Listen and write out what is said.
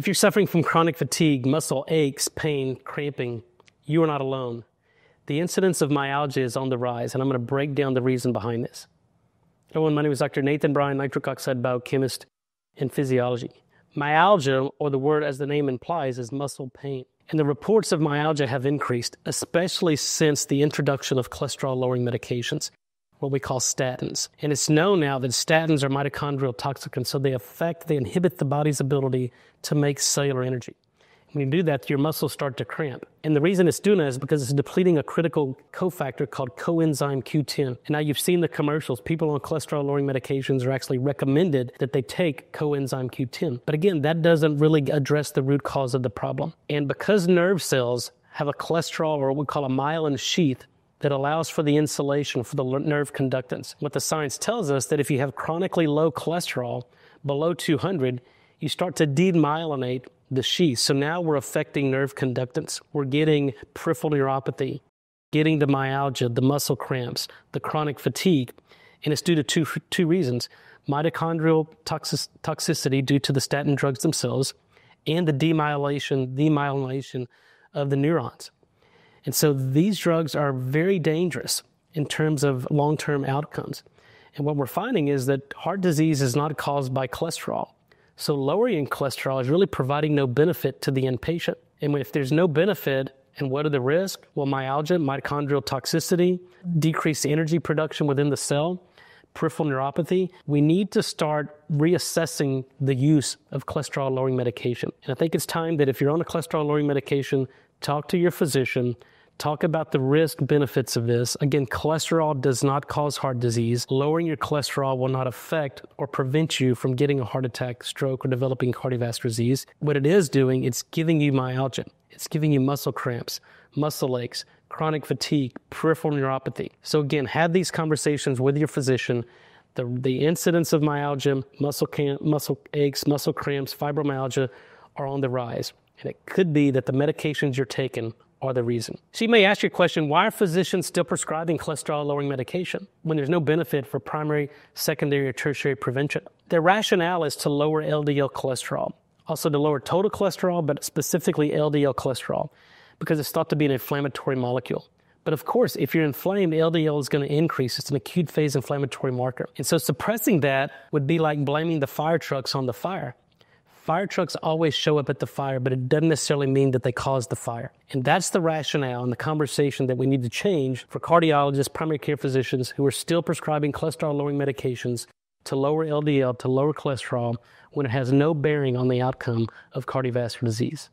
If you're suffering from chronic fatigue, muscle aches, pain, cramping, you are not alone. The incidence of myalgia is on the rise, and I'm going to break down the reason behind this. Hello, my name is Dr. Nathan Bryan, nitric oxide biochemist and physiology. Myalgia, or the word as the name implies, is muscle pain. And the reports of myalgia have increased, especially since the introduction of cholesterol lowering medications what we call statins. And it's known now that statins are mitochondrial toxicants, so they affect, they inhibit the body's ability to make cellular energy. When you do that, your muscles start to cramp. And the reason it's doing that is because it's depleting a critical cofactor called coenzyme Q10. And now you've seen the commercials. People on cholesterol lowering medications are actually recommended that they take coenzyme Q10. But again, that doesn't really address the root cause of the problem. And because nerve cells have a cholesterol or what we call a myelin sheath that allows for the insulation for the nerve conductance. What the science tells us that if you have chronically low cholesterol below 200, you start to demyelinate the sheath. So now we're affecting nerve conductance. We're getting peripheral neuropathy, getting the myalgia, the muscle cramps, the chronic fatigue. And it's due to two, two reasons mitochondrial toxic, toxicity due to the statin drugs themselves, and the demyelination, demyelination of the neurons. And so these drugs are very dangerous in terms of long term outcomes. And what we're finding is that heart disease is not caused by cholesterol. So lowering cholesterol is really providing no benefit to the inpatient. And if there's no benefit, and what are the risks? Well, myalgia, mitochondrial toxicity, decreased energy production within the cell, peripheral neuropathy. We need to start reassessing the use of cholesterol lowering medication. And I think it's time that if you're on a cholesterol lowering medication, talk to your physician, talk about the risk benefits of this. Again, cholesterol does not cause heart disease. Lowering your cholesterol will not affect or prevent you from getting a heart attack, stroke, or developing cardiovascular disease. What it is doing, it's giving you myalgia. It's giving you muscle cramps, muscle aches, chronic fatigue, peripheral neuropathy. So again, have these conversations with your physician. The, the incidence of myalgia, muscle, muscle aches, muscle cramps, fibromyalgia are on the rise. And it could be that the medications you're taking are the reason. So you may ask your question, why are physicians still prescribing cholesterol lowering medication when there's no benefit for primary, secondary, or tertiary prevention? Their rationale is to lower LDL cholesterol, also to lower total cholesterol, but specifically LDL cholesterol, because it's thought to be an inflammatory molecule. But of course, if you're inflamed, LDL is going to increase. It's an acute phase inflammatory marker. And so suppressing that would be like blaming the fire trucks on the fire. Fire trucks always show up at the fire, but it doesn't necessarily mean that they caused the fire. And that's the rationale and the conversation that we need to change for cardiologists, primary care physicians who are still prescribing cholesterol lowering medications to lower LDL, to lower cholesterol, when it has no bearing on the outcome of cardiovascular disease.